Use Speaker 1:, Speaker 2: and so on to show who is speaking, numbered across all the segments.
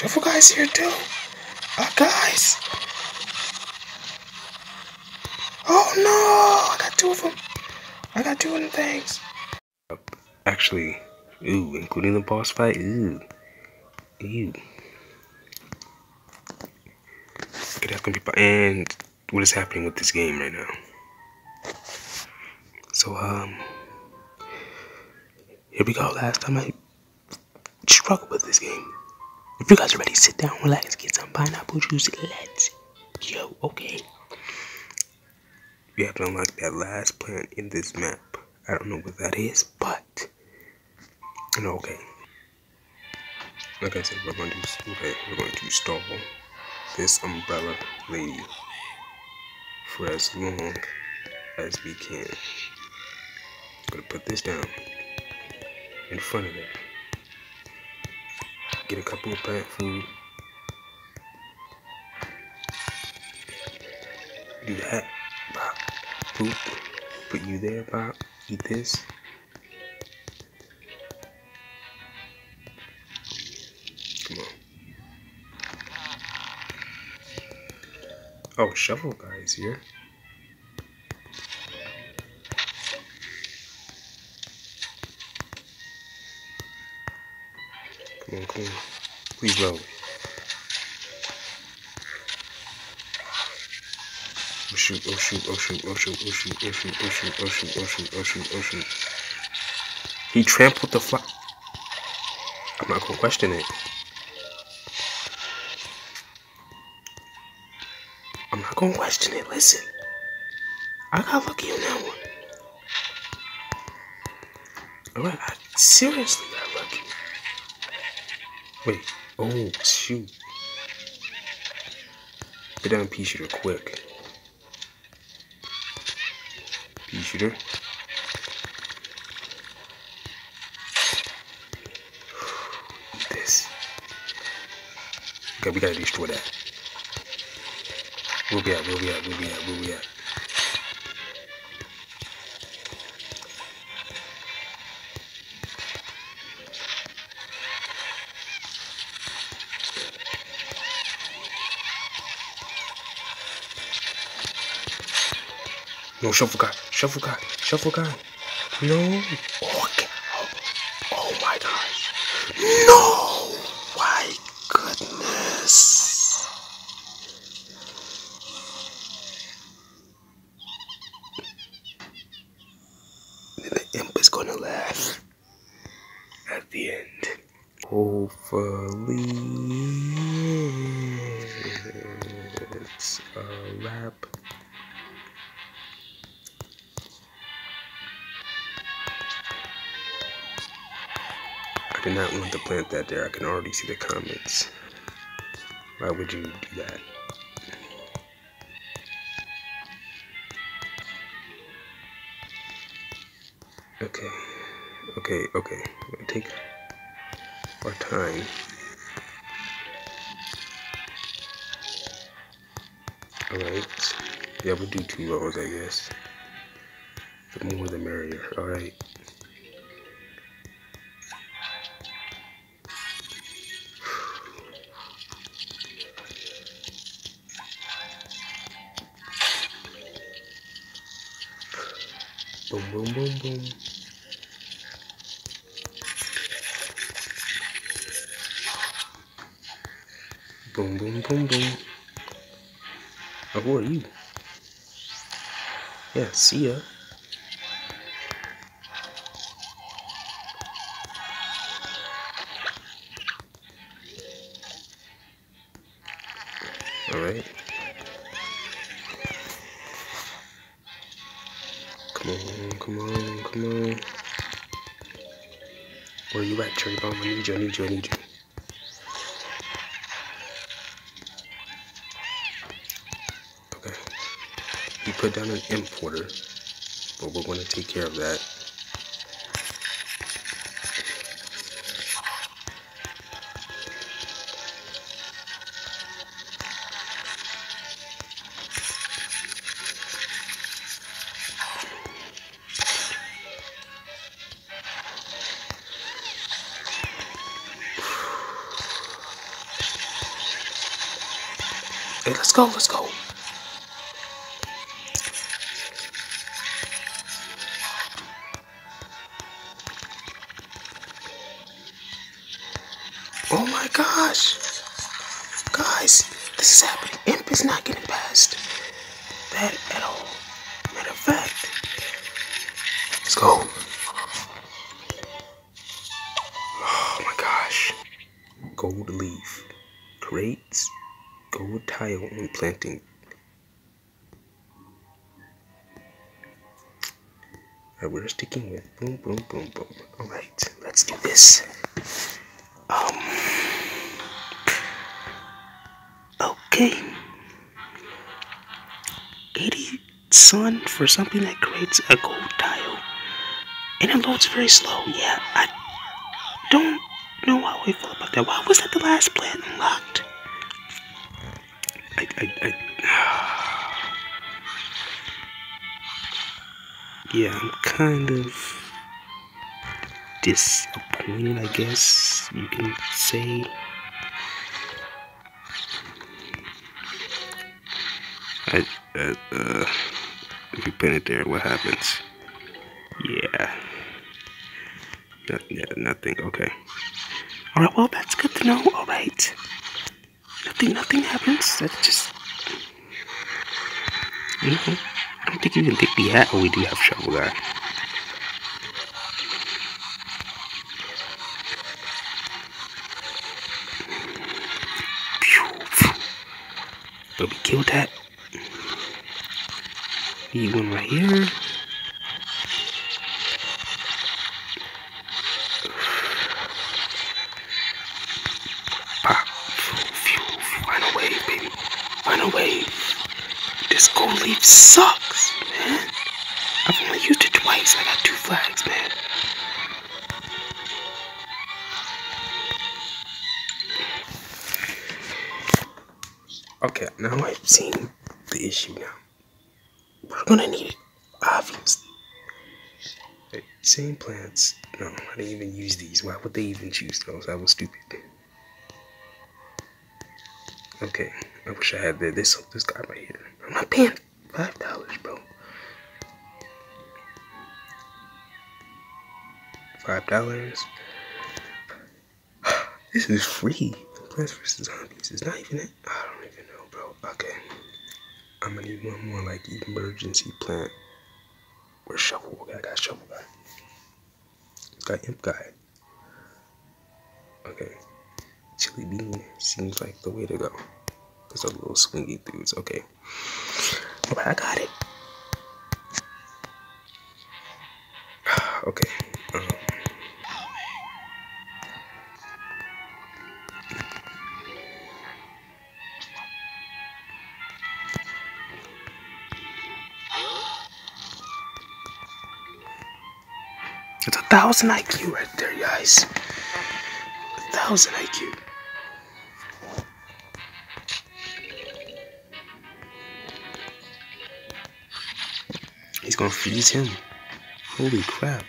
Speaker 1: Shovel Guy's here too. Uh, guys. Oh no! I got two of them. I got two of them things. Actually, ooh, including the boss fight. Ooh, ooh. Good afternoon, people. And what is happening with this game right now? So, um, here we go. Last time I struggled with this game. If you guys are ready, sit down, relax, get some pineapple juice. Let's go. Okay. We have to unlock that last plant in this map. I don't know what that is, but no, okay. Like I said, we're going to okay, we're going to stall this umbrella lady for as long as we can. I'm gonna put this down in front of it. Get a couple of plant food. Do that. Pop. Poop. Put you there, Pop. Eat this. Come on. Oh, shovel Guy is here. Please roll. Oh shoot, oh shoot, oh shoot, oh shoot, oh shoot, oh shoot, oh shoot, oh shoot, oh shoot, oh shoot, oh shoot. He trampled the fly. I'm not gonna question it. I'm not gonna question it. Listen. I got lucky on that one. Alright, I seriously got lucky. Wait. Oh, shoot. Get down pea shooter quick. Pea shooter. Eat this. Okay, we gotta destroy that. Where we at? Where we at? Where we at? Where We'll be at? No, shuffle guy. Shuffle guy. Shuffle guy. No. I did not want to plant that there. I can already see the comments. Why would you do that? Okay, okay, okay. Gonna take our time. Alright. Yeah, we'll do two rows, I guess. The more the merrier. Alright. Yeah, see ya. Alright. Come on, come on, come on. Where you at, Cherry Bomb? I need you, I need you, I need you. Put down an Imp Porter, but we're going to take care of that. My gosh. Guys, this is happening. Imp is not getting past that at all. Matter of fact, let's go. Oh my gosh. Gold leaf. Crates. Gold tile and planting. Alright, we're sticking with boom, boom, boom, boom. Alright, let's do this. Sun for something that creates a gold tile. And it loads very slow. Yeah, I don't know how I feel about that. Why was that the last plant unlocked? I, I, I. Yeah, I'm kind of disappointed, I guess you can say. I, uh, uh, if you pin it there, what happens? Yeah. No, yeah, nothing. Okay. All right. Well, that's good to know. All right. Nothing. Nothing happens. That's just. Mm -hmm. I don't think you can take the hat. Oh, we do have shovel guy. But we killed that. Need one right here. Pop. Final wave, baby. Final wave. This gold leaf sucks, man. I've only used it twice. I got two flags, man. Okay, now I've seen the issue now. We're gonna need it, obviously. same plants. No, I didn't even use these. Why would they even choose those? That was stupid. Okay, I wish I had this this guy right here. I'm not paying five dollars, bro. Five dollars. This is free. Plants vs Zombies. It's not even it. I don't even know, bro. Okay. I'm gonna need one more like emergency plant. Where's shovel guy? I got shovel guy. It's got imp guy. Okay. Chili bean seems like the way to go. There's a little swingy dudes. Okay. Alright, I got it. okay. It's a thousand IQ right there, guys. A thousand IQ. He's gonna freeze him. Holy crap.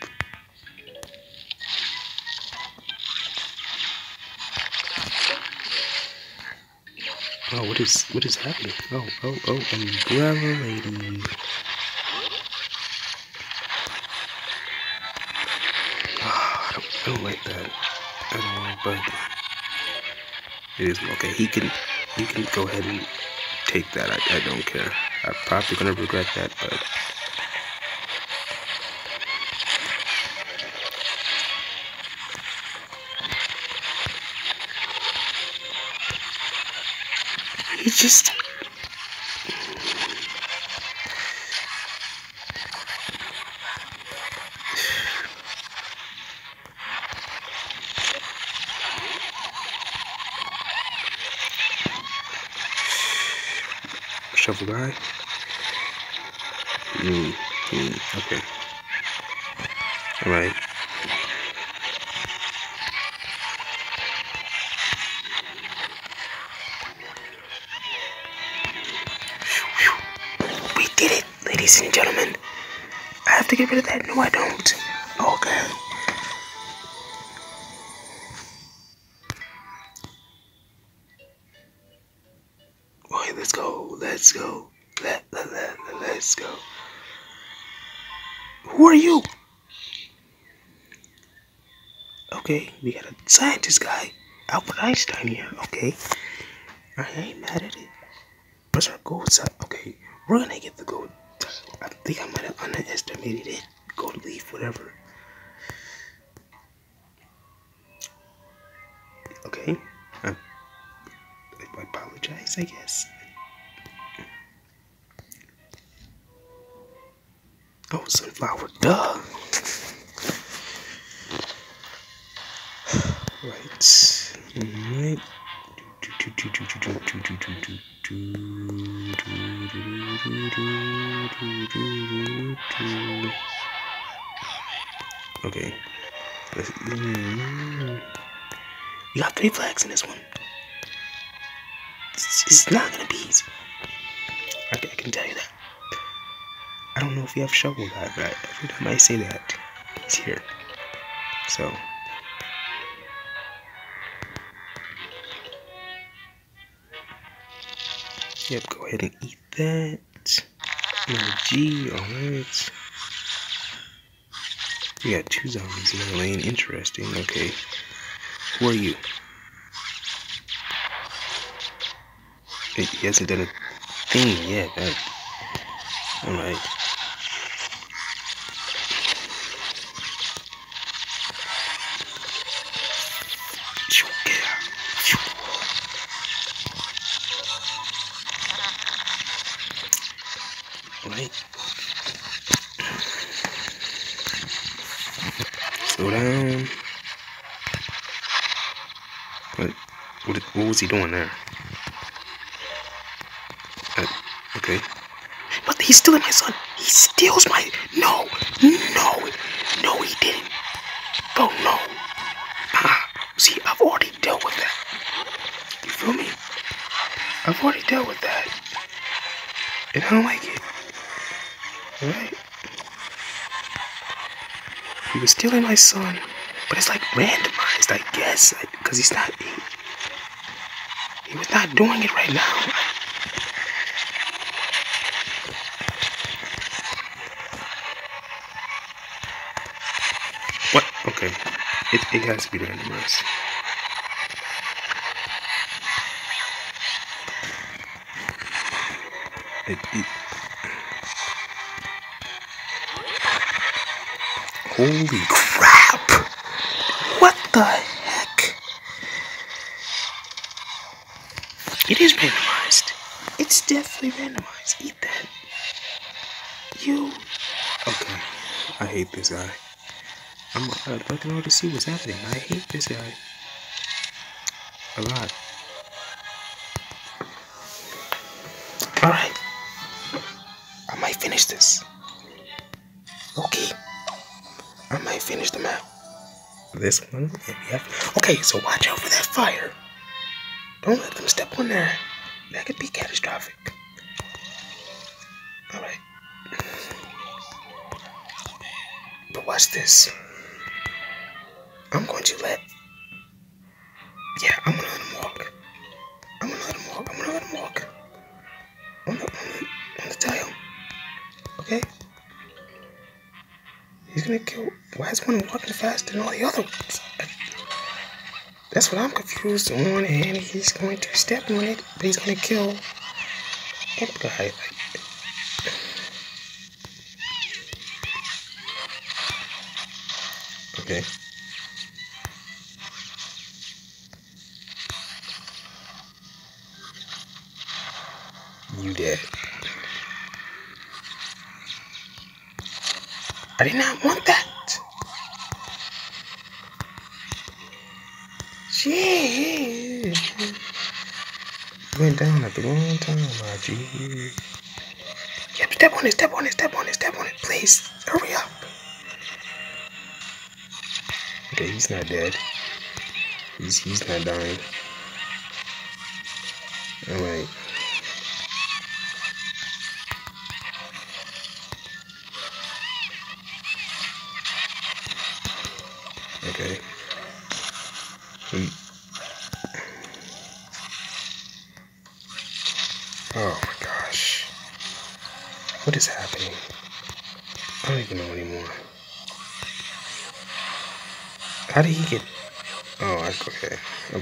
Speaker 1: Oh, what is what is happening? Oh, oh, oh, umbrella lady. Like that at all, but it is okay. He can he can go ahead and take that. I, I don't care. I'm probably gonna regret that, but he just Shovel guy. Mm, mm, okay. Alright. Scientist guy. Albert Einstein here, okay? I ain't mad at it. Where's our gold side? Okay, we're gonna get the gold. I think I might have underestimated it. Gold leaf, whatever. Okay, I, I apologize, I guess. Oh, sunflower, duh. Right. Right. Okay. You got three flags in this one. It's, it's not gonna be easy. I, I can tell you that. I don't know if you have shovel guy, but every time I say that, he's here. So. Yep, go ahead and eat that. Number G, alright. We got two zombies in our lane. Interesting. Okay. Who are you? He hasn't done a thing yet. Alright. He doing there? Uh, okay. But he's stealing my son. He steals my. No, no, no, he didn't. Oh no. Ah, see, I've already dealt with that. You feel me? I've already dealt with that, and I don't like it. Right? He was stealing my son, but it's like randomized, I guess, because he's not. Was not doing it right now. What? Okay. It, it has to be randomized. It, it, Holy crap! What the heck? It is randomized. It's definitely randomized. Eat that. You. Okay. I hate this guy. I'm uh, looking over to see what's happening. I hate this guy. A lot. Alright. I might finish this. Okay. I might finish the map. This one, Okay, so watch out for that fire. Don't let them That could be catastrophic. Alright. But watch this. I'm going to let. Yeah, I'm gonna let him walk. I'm gonna let him walk. I'm gonna let him walk. On the, on the, tile. Okay? He's gonna kill. Why is one walking faster than all the other? That's what I'm confused on, and he's going to step on it, but he's gonna kill that guy. You dead. I did not want that. Shit. My G. Yep, step on it, step on it, step on it, step on it, please. Hurry up. Okay, he's not dead. He's he's not dying. Alright.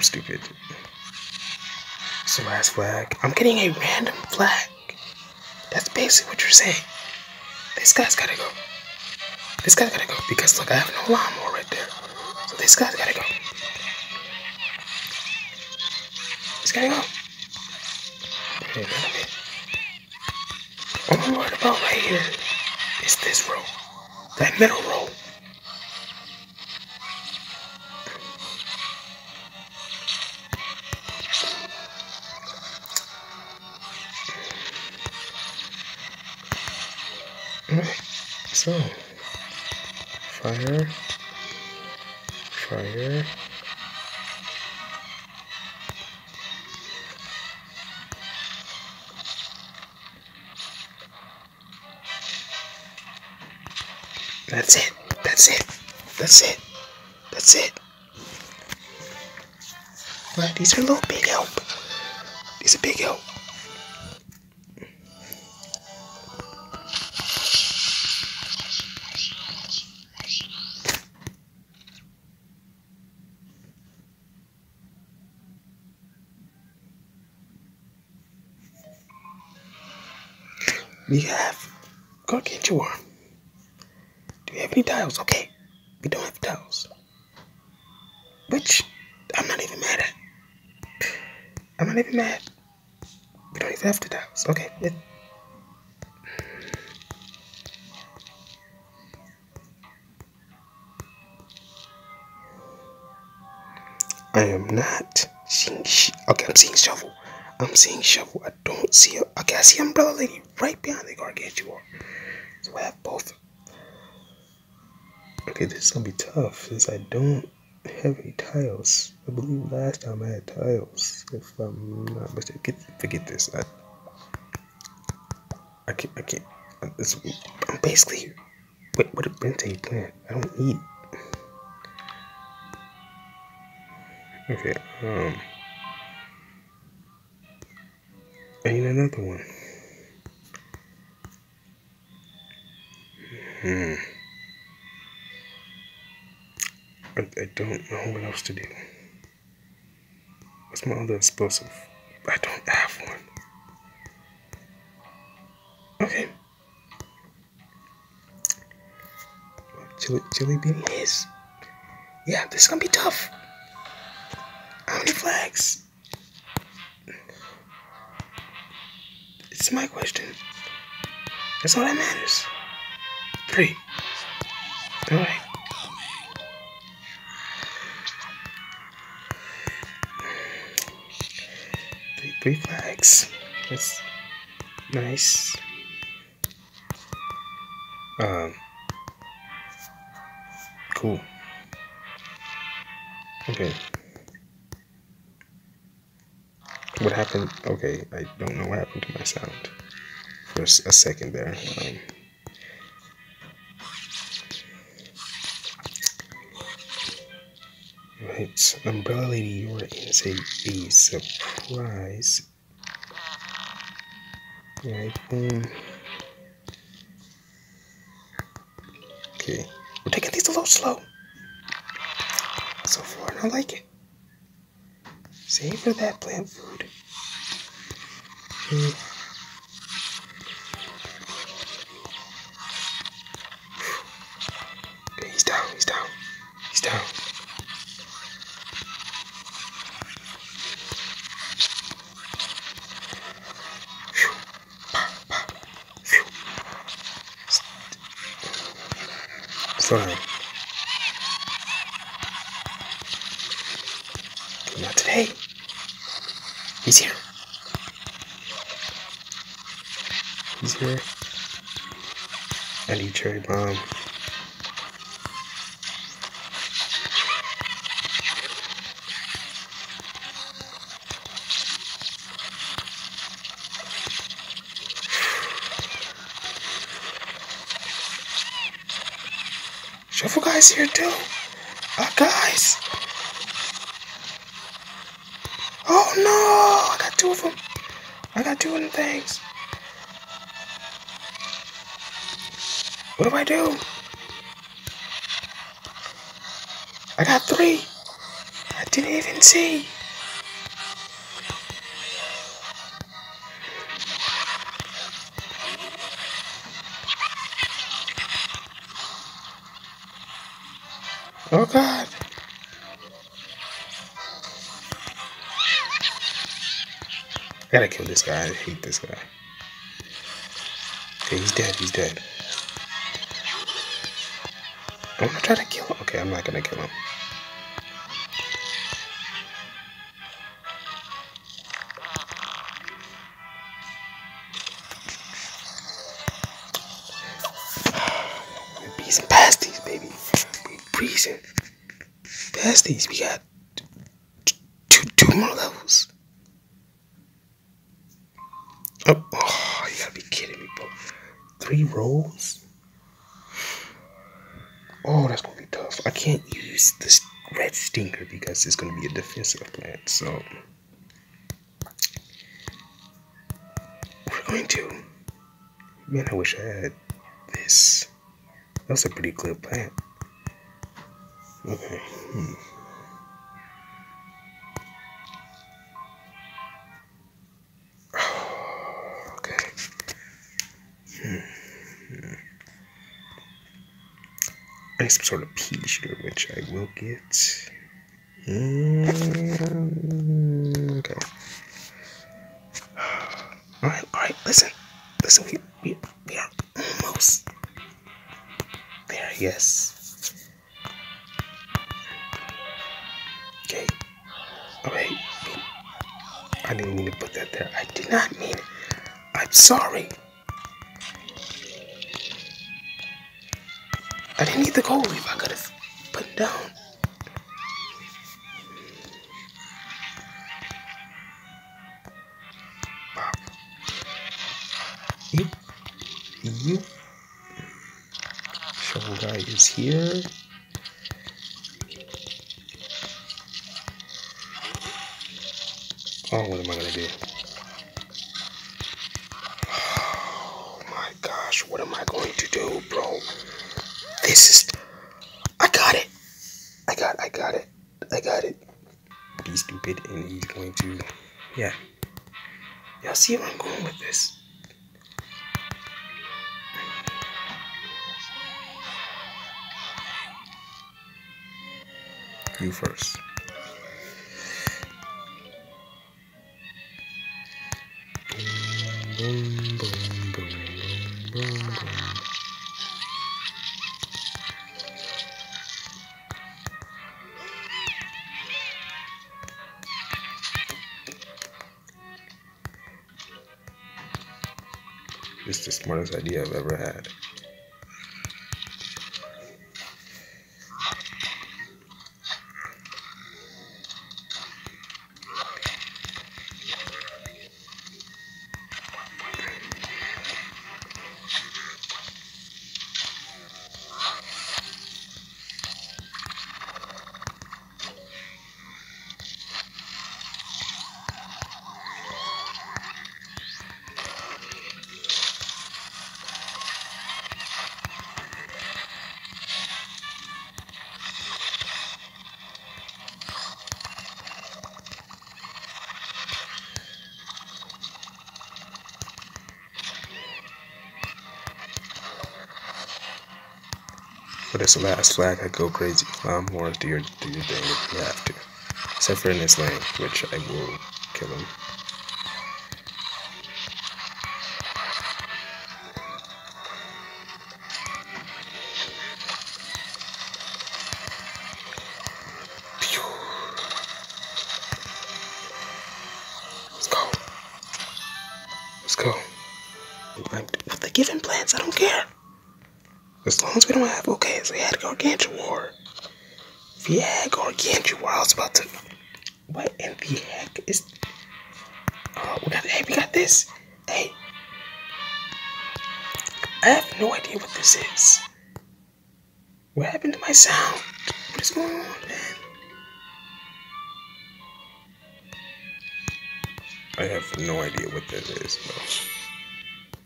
Speaker 1: Stupid. So last flag. I'm getting a random flag. That's basically what you're saying. This guy's gotta go. This guy's gotta go. Because look, I have no lawnmower right there. So this guy's gotta go. He's gotta go. Minute. All I'm worried about right here is this row. That middle row. Which I'm not even mad at. I'm not even mad. We don't even have to tiles. Okay. It, I am not seeing. okay, I'm seeing shovel. I'm seeing shovel. I don't see it. Okay, I see umbrella lady right behind the gargantuan. So I have both. Okay, this is gonna be tough since I don't have any tiles. I believe last time I had tiles. If I'm not mistaken, forget this. I, I can't. I can't. I'm basically. Wait, what a bente plant? I don't eat. Okay. Um. I need another one. Hmm. I, I don't know what else to do. What's my other explosive? I don't have one. Okay. Chili, chili bean is. Yeah, this is gonna be tough. How many flags? It's my question. That's all that matters. Three. Alright. Three, flags. That's nice. Um. Cool. Okay. What happened? Okay, I don't know what happened to my sound for a second there. Um, Umbrella Lady, you are in a, a surprise. Right, boom. Okay, we're taking these a little slow. So far, I like it. Save for that plant food. Mm. Okay, he's down, he's down, he's down. Slow down. Not today. He's here. He's here. I need cherry bomb. Shovel guys here too. Uh, guys. Oh no! I got two of them. I got two of them things. What do I do? I got three. I didn't even see. Gotta kill this guy. I hate this guy. Okay, he's dead. He's dead. I'm gonna try to kill him. Okay, I'm not gonna kill him. We're breezing past these, baby. We're breezing past these. We got two, two more levels. Oh, oh, you gotta be kidding me, bro. Three rolls? Oh, that's gonna be tough. I can't use this red stinger because it's gonna be a defensive plant, so we're going to. Man, I wish I had this. That's a pretty clear plant. Okay. Hmm. Some sort of pea shooter, which I will get. Okay. Alright, alright, listen. Listen, we, we, we are almost there, yes. Okay. Alright. I didn't mean to put that there. I did not mean it. I'm sorry. I didn't need the goal leaf. I could have put it down. You, you, shovel guy is here. Oh, what am I gonna do? Oh my gosh, what am I going to do, bro? This is. I got it. I got. I got it. I got it. He's stupid, and he's going to. Yeah. Y'all see where I'm going with this? You first. Boom, boom, the smartest idea I've ever had. For this last flag, I go crazy. More do your do your thing if you have to. Except for in this lane, which I will kill him.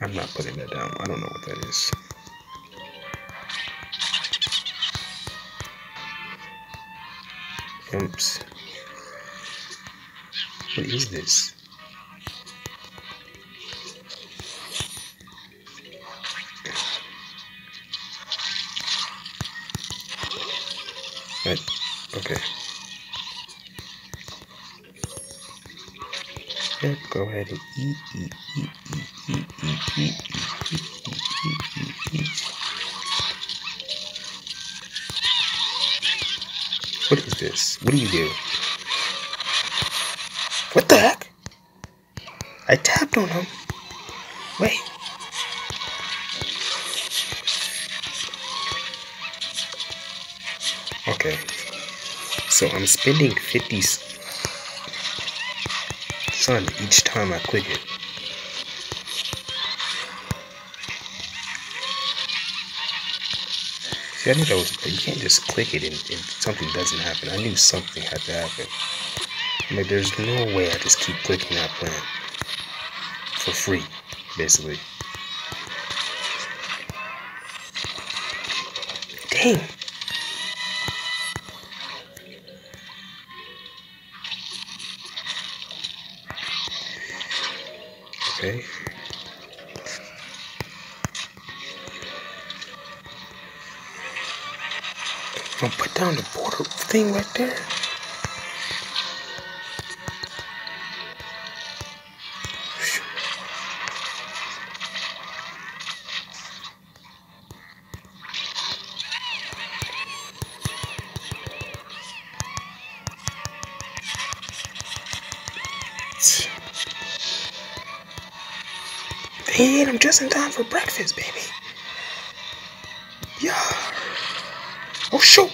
Speaker 1: I'm not putting that down. I don't know what that is. Oops. What is this? Right. Okay. Yep, go ahead and eat, eat, eat, eat. What is this? What do you do? What the heck? I tapped on him. Wait. Okay. So I'm spending 50 sun each time I click it. See, I knew that was, you can't just click it and, and something doesn't happen. I knew something had to happen. Like, there's no way I just keep clicking that plan for free, basically. Dang. Thing right there. Ate him just in time for breakfast, baby. Yeah. Oh shoot!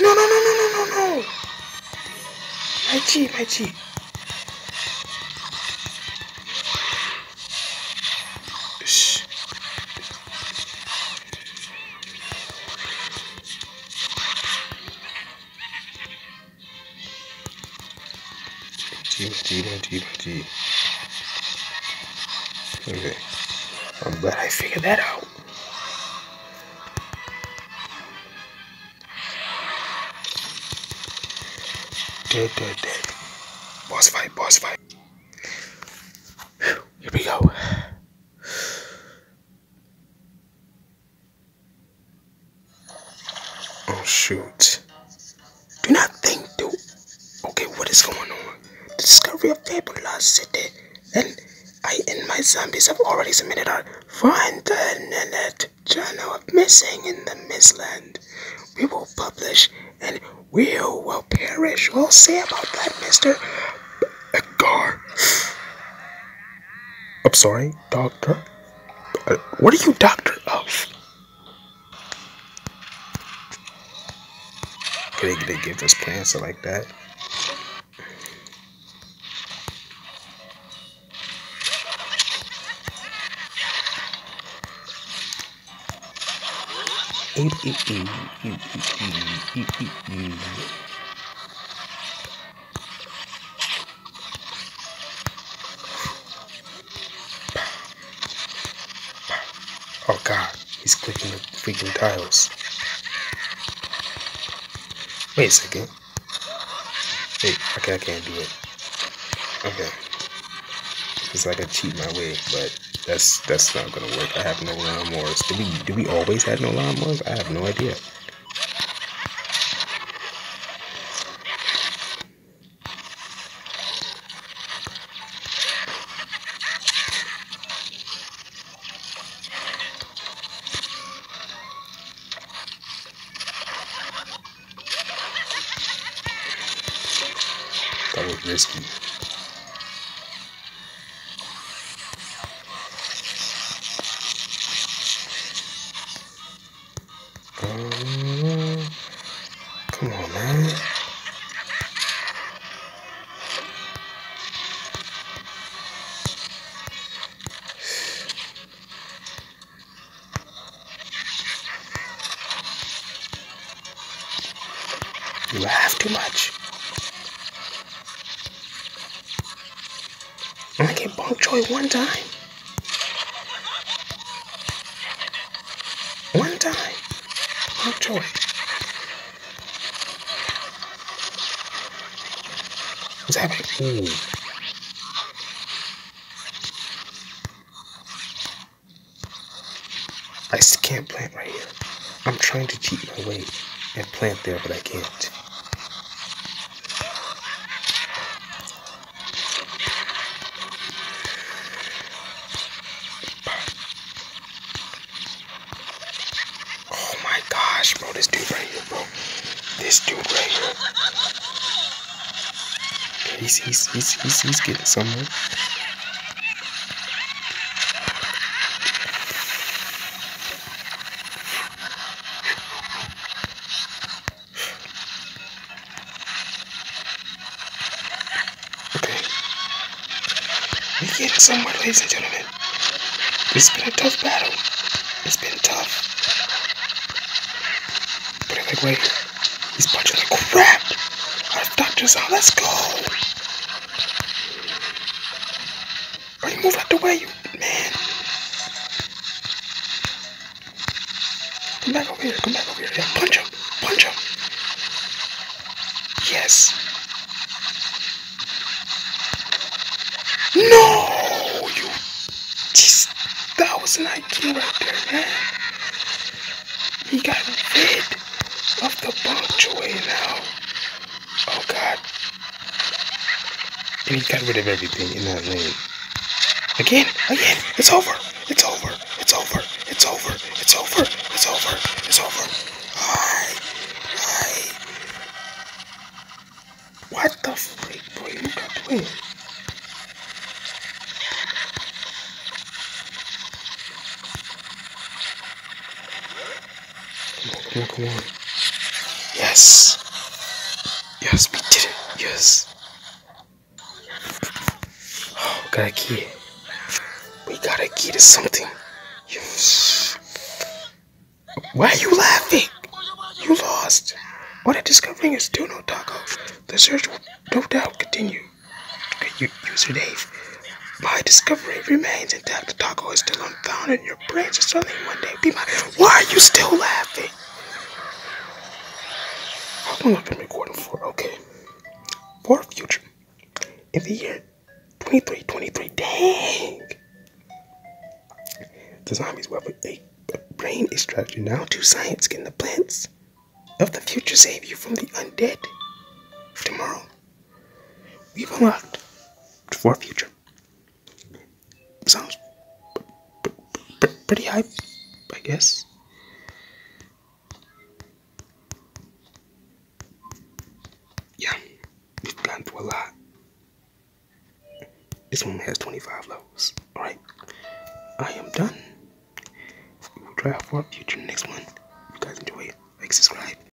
Speaker 1: No, no, no, no, no, no, no. 排气，排气。嘘。排气，排气，排气。Okay. I'm glad I figured that out. Dead, dead, dead. Boss fight, boss fight. Here we go. Oh shoot. Do not think, dude. Okay, what is going on? Discovery of Fabula City. And I and my zombies have already submitted our Find the Nanette Journal of Missing in the Mistland. We will publish and we will perish. We'll see about that, Mr. Edgar. I'm sorry, Doctor. Uh, what are you doctor of? Can they, they give us plants like that? Oh god, freaking tiles. Wait a second. Wait, okay, I can't do it. Okay. It's like I cheat my way, but that's that's not gonna work. I have no lawnmowers. Do we do we always have no lawnmowers? I have no idea. Brisky. I can't plant right here. I'm trying to cheat my way and plant there, but I can't. Oh my gosh, bro, this dude right here, bro. This dude right here. He's, he's, he's, he's, he's getting somewhere. Come back over here. Come back over here. Yeah, punch him. Punch him. Yes. No, you. Jeez, that was an IQ right there, man. He got rid of the punctuate now. Oh God. And he got rid of everything in that lane. Again, again. It's over. Why are you laughing? You lost. What a discovering is still no taco. The search will no doubt continue. User Dave. My discovery remains intact. The taco is still unfound and your brains are suddenly one day be mine. Why are you still laughing? How long have I been recording for? Okay. Far Future. In the year 2323. Dang! The zombies will a, a brain is extraction now do science can the plants of the future save you from the undead of tomorrow. We've unlocked Far Future. Sounds pretty hype, I guess. Yeah, we've gone a lot. This one has 25 levels. Alright, I am done try out Far Future next one. If you guys enjoy, like, subscribe,